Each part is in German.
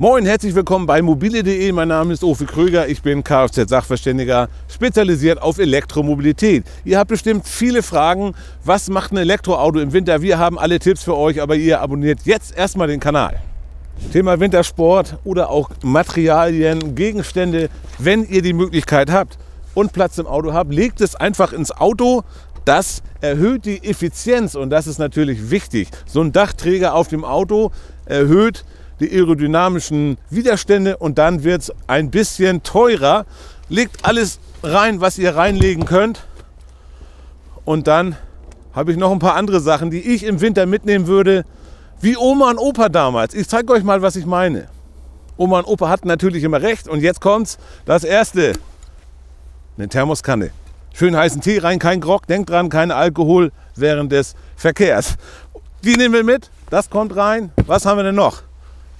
Moin, herzlich willkommen bei mobile.de. Mein Name ist Ofi Kröger. Ich bin Kfz-Sachverständiger, spezialisiert auf Elektromobilität. Ihr habt bestimmt viele Fragen. Was macht ein Elektroauto im Winter? Wir haben alle Tipps für euch, aber ihr abonniert jetzt erstmal den Kanal. Thema Wintersport oder auch Materialien, Gegenstände. Wenn ihr die Möglichkeit habt und Platz im Auto habt, legt es einfach ins Auto. Das erhöht die Effizienz und das ist natürlich wichtig. So ein Dachträger auf dem Auto erhöht die aerodynamischen Widerstände und dann wird es ein bisschen teurer. Legt alles rein, was ihr reinlegen könnt. Und dann habe ich noch ein paar andere Sachen, die ich im Winter mitnehmen würde, wie Oma und Opa damals. Ich zeige euch mal, was ich meine. Oma und Opa hatten natürlich immer recht. Und jetzt kommt's. Das erste. Eine Thermoskanne. Schön heißen Tee rein, kein Grog. Denkt dran, kein Alkohol während des Verkehrs. Die nehmen wir mit. Das kommt rein. Was haben wir denn noch?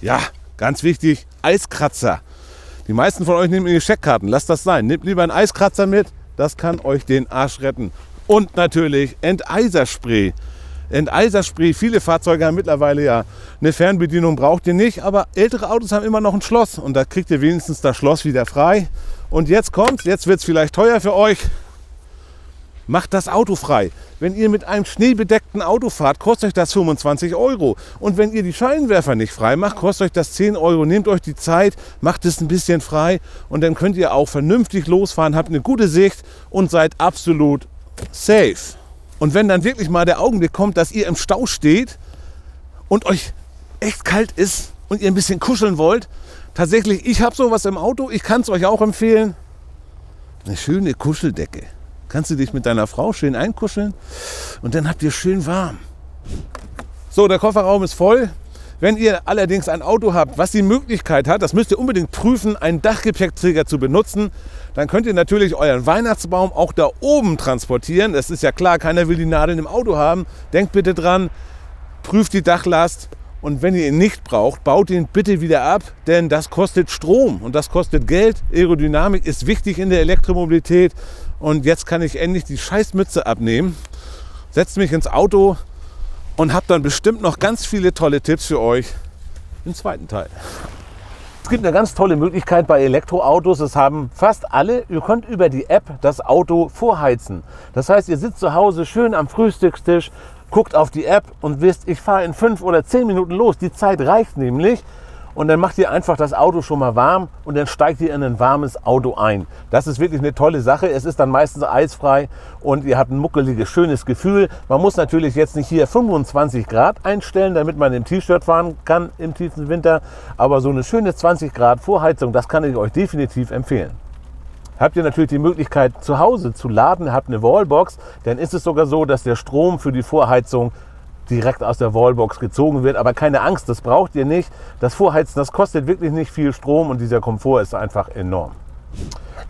Ja, ganz wichtig, Eiskratzer. Die meisten von euch nehmen ihre Scheckkarten. Lasst das sein. Nehmt lieber einen Eiskratzer mit. Das kann euch den Arsch retten. Und natürlich Enteiserspray. Enteiserspray. Viele Fahrzeuge haben mittlerweile ja eine Fernbedienung, braucht ihr nicht. Aber ältere Autos haben immer noch ein Schloss. Und da kriegt ihr wenigstens das Schloss wieder frei. Und jetzt kommt, jetzt wird es vielleicht teuer für euch. Macht das Auto frei. Wenn ihr mit einem schneebedeckten Auto fahrt, kostet euch das 25 Euro. Und wenn ihr die Scheinwerfer nicht frei macht, kostet euch das 10 Euro. Nehmt euch die Zeit, macht es ein bisschen frei und dann könnt ihr auch vernünftig losfahren, habt eine gute Sicht und seid absolut safe. Und wenn dann wirklich mal der Augenblick kommt, dass ihr im Stau steht und euch echt kalt ist und ihr ein bisschen kuscheln wollt, tatsächlich, ich habe sowas im Auto, ich kann es euch auch empfehlen. Eine schöne Kuscheldecke kannst du dich mit deiner Frau schön einkuscheln und dann habt ihr schön warm. So, der Kofferraum ist voll. Wenn ihr allerdings ein Auto habt, was die Möglichkeit hat, das müsst ihr unbedingt prüfen, einen Dachgepäckträger zu benutzen, dann könnt ihr natürlich euren Weihnachtsbaum auch da oben transportieren. Das ist ja klar, keiner will die Nadeln im Auto haben. Denkt bitte dran, prüft die Dachlast und wenn ihr ihn nicht braucht, baut ihn bitte wieder ab, denn das kostet Strom und das kostet Geld. Aerodynamik ist wichtig in der Elektromobilität und jetzt kann ich endlich die Scheißmütze abnehmen, setze mich ins Auto und habe dann bestimmt noch ganz viele tolle Tipps für euch im zweiten Teil. Es gibt eine ganz tolle Möglichkeit bei Elektroautos. Das haben fast alle. Ihr könnt über die App das Auto vorheizen. Das heißt, ihr sitzt zu Hause schön am Frühstückstisch, guckt auf die App und wisst, ich fahre in fünf oder zehn Minuten los. Die Zeit reicht nämlich und dann macht ihr einfach das Auto schon mal warm und dann steigt ihr in ein warmes Auto ein. Das ist wirklich eine tolle Sache. Es ist dann meistens eisfrei und ihr habt ein muckeliges, schönes Gefühl. Man muss natürlich jetzt nicht hier 25 Grad einstellen, damit man im T-Shirt fahren kann im tiefen Winter, aber so eine schöne 20 Grad Vorheizung, das kann ich euch definitiv empfehlen habt ihr natürlich die Möglichkeit zu Hause zu laden, habt eine Wallbox, dann ist es sogar so, dass der Strom für die Vorheizung direkt aus der Wallbox gezogen wird. Aber keine Angst, das braucht ihr nicht. Das Vorheizen, das kostet wirklich nicht viel Strom und dieser Komfort ist einfach enorm.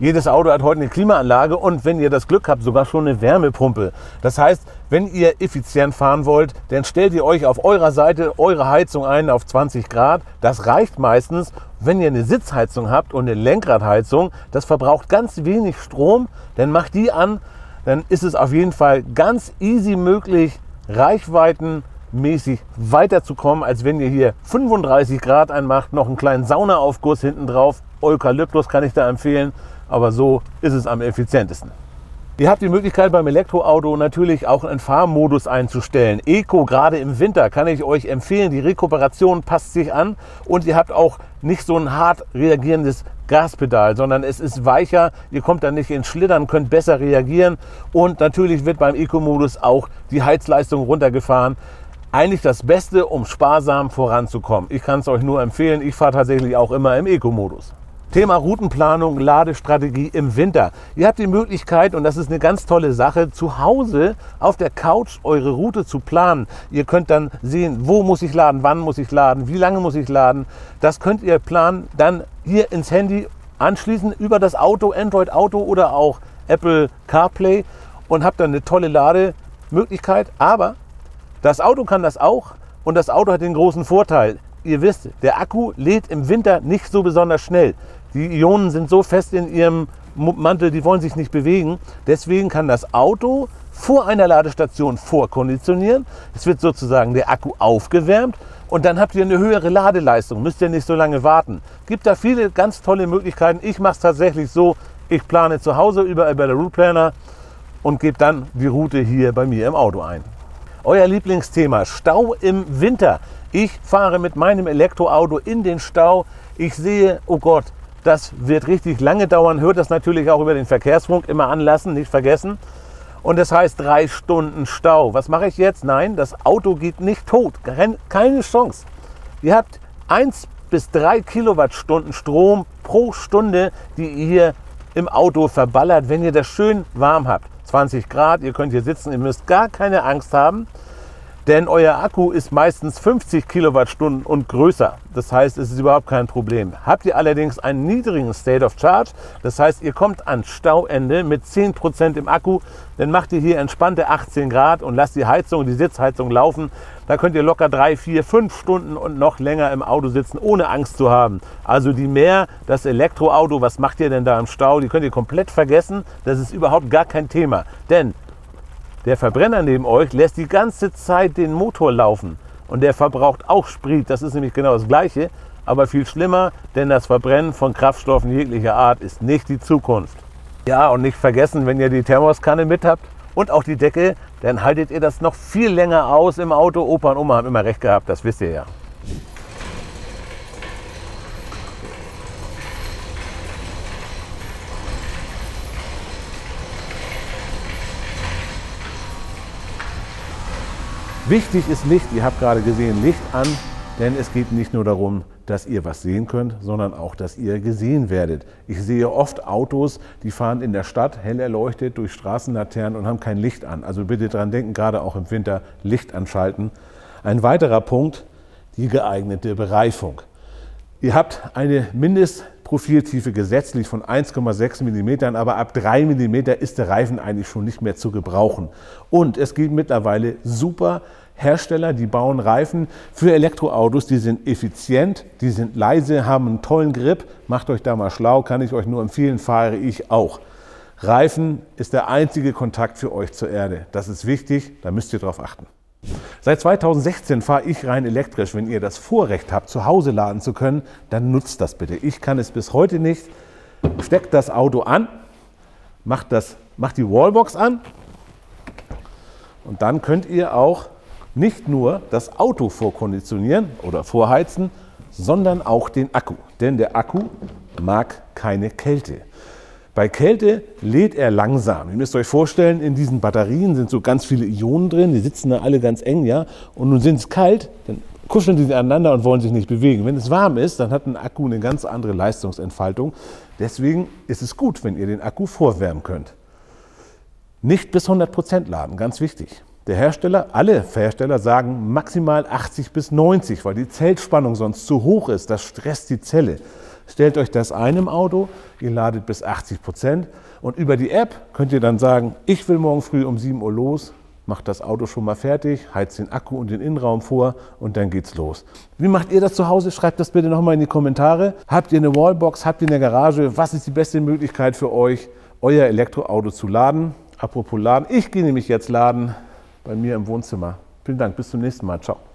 Jedes Auto hat heute eine Klimaanlage und wenn ihr das Glück habt, sogar schon eine Wärmepumpe. Das heißt, wenn ihr effizient fahren wollt, dann stellt ihr euch auf eurer Seite eure Heizung ein auf 20 Grad. Das reicht meistens. Wenn ihr eine Sitzheizung habt und eine Lenkradheizung, das verbraucht ganz wenig Strom, dann macht die an. Dann ist es auf jeden Fall ganz easy möglich, reichweitenmäßig weiterzukommen, als wenn ihr hier 35 Grad einmacht, noch einen kleinen Saunaaufguss hinten drauf. Eukalyptus kann ich da empfehlen, aber so ist es am effizientesten. Ihr habt die Möglichkeit beim Elektroauto natürlich auch einen Fahrmodus einzustellen. Eco, gerade im Winter, kann ich euch empfehlen. Die Rekuperation passt sich an und ihr habt auch nicht so ein hart reagierendes Gaspedal, sondern es ist weicher. Ihr kommt dann nicht ins Schlittern, könnt besser reagieren und natürlich wird beim Eco-Modus auch die Heizleistung runtergefahren eigentlich das Beste, um sparsam voranzukommen. Ich kann es euch nur empfehlen. Ich fahre tatsächlich auch immer im Eco-Modus. Thema Routenplanung, Ladestrategie im Winter. Ihr habt die Möglichkeit, und das ist eine ganz tolle Sache, zu Hause auf der Couch eure Route zu planen. Ihr könnt dann sehen, wo muss ich laden, wann muss ich laden, wie lange muss ich laden. Das könnt ihr planen, dann hier ins Handy anschließen über das Auto, Android Auto oder auch Apple CarPlay und habt dann eine tolle Lademöglichkeit. Aber das Auto kann das auch und das Auto hat den großen Vorteil. Ihr wisst, der Akku lädt im Winter nicht so besonders schnell. Die Ionen sind so fest in ihrem Mantel, die wollen sich nicht bewegen. Deswegen kann das Auto vor einer Ladestation vorkonditionieren. Es wird sozusagen der Akku aufgewärmt. Und dann habt ihr eine höhere Ladeleistung, müsst ihr nicht so lange warten. Gibt da viele ganz tolle Möglichkeiten. Ich mache es tatsächlich so, ich plane zu Hause überall bei der Route Planner und gebe dann die Route hier bei mir im Auto ein. Euer Lieblingsthema, Stau im Winter. Ich fahre mit meinem Elektroauto in den Stau. Ich sehe, oh Gott, das wird richtig lange dauern. Hört das natürlich auch über den Verkehrsfunk immer anlassen, nicht vergessen. Und das heißt drei Stunden Stau. Was mache ich jetzt? Nein, das Auto geht nicht tot. Keine Chance. Ihr habt 1 bis 3 Kilowattstunden Strom pro Stunde, die ihr hier im Auto verballert, wenn ihr das schön warm habt. 20 Grad, ihr könnt hier sitzen, ihr müsst gar keine Angst haben. Denn euer Akku ist meistens 50 Kilowattstunden und größer. Das heißt, es ist überhaupt kein Problem. Habt ihr allerdings einen niedrigen State of Charge, das heißt, ihr kommt ans Stauende mit 10% im Akku, dann macht ihr hier entspannte 18 Grad und lasst die Heizung, die Sitzheizung laufen. Da könnt ihr locker 3, 4, 5 Stunden und noch länger im Auto sitzen, ohne Angst zu haben. Also die mehr, das Elektroauto, was macht ihr denn da im Stau? Die könnt ihr komplett vergessen. Das ist überhaupt gar kein Thema. Denn der Verbrenner neben euch lässt die ganze Zeit den Motor laufen und der verbraucht auch Sprit. Das ist nämlich genau das Gleiche, aber viel schlimmer, denn das Verbrennen von Kraftstoffen jeglicher Art ist nicht die Zukunft. Ja, und nicht vergessen, wenn ihr die Thermoskanne mit habt und auch die Decke, dann haltet ihr das noch viel länger aus im Auto. Opa und Oma haben immer recht gehabt, das wisst ihr ja. Wichtig ist Licht, ihr habt gerade gesehen, Licht an, denn es geht nicht nur darum, dass ihr was sehen könnt, sondern auch, dass ihr gesehen werdet. Ich sehe oft Autos, die fahren in der Stadt hell erleuchtet durch Straßenlaternen und haben kein Licht an. Also bitte dran denken, gerade auch im Winter Licht anschalten. Ein weiterer Punkt, die geeignete Bereifung. Ihr habt eine Mindestprofiltiefe gesetzlich von 1,6 mm, aber ab 3 mm ist der Reifen eigentlich schon nicht mehr zu gebrauchen. Und es gibt mittlerweile super Hersteller, die bauen Reifen für Elektroautos, die sind effizient, die sind leise, haben einen tollen Grip. Macht euch da mal schlau, kann ich euch nur empfehlen, fahre ich auch. Reifen ist der einzige Kontakt für euch zur Erde. Das ist wichtig, da müsst ihr drauf achten. Seit 2016 fahre ich rein elektrisch. Wenn ihr das Vorrecht habt, zu Hause laden zu können, dann nutzt das bitte. Ich kann es bis heute nicht. Steckt das Auto an, macht, das, macht die Wallbox an und dann könnt ihr auch nicht nur das Auto vorkonditionieren oder vorheizen, sondern auch den Akku. Denn der Akku mag keine Kälte. Bei Kälte lädt er langsam. Ihr müsst euch vorstellen, in diesen Batterien sind so ganz viele Ionen drin, die sitzen da alle ganz eng, ja. Und nun sind es kalt, dann kuscheln die aneinander und wollen sich nicht bewegen. Wenn es warm ist, dann hat ein Akku eine ganz andere Leistungsentfaltung. Deswegen ist es gut, wenn ihr den Akku vorwärmen könnt. Nicht bis 100 Prozent laden, ganz wichtig. Der Hersteller, alle Hersteller sagen maximal 80 bis 90, weil die Zellspannung sonst zu hoch ist. Das stresst die Zelle. Stellt euch das ein im Auto, ihr ladet bis 80 Prozent und über die App könnt ihr dann sagen, ich will morgen früh um 7 Uhr los, macht das Auto schon mal fertig, heizt den Akku und den Innenraum vor und dann geht's los. Wie macht ihr das zu Hause? Schreibt das bitte nochmal in die Kommentare. Habt ihr eine Wallbox? Habt ihr eine Garage? Was ist die beste Möglichkeit für euch, euer Elektroauto zu laden? Apropos Laden, ich gehe nämlich jetzt laden bei mir im Wohnzimmer. Vielen Dank, bis zum nächsten Mal. Ciao.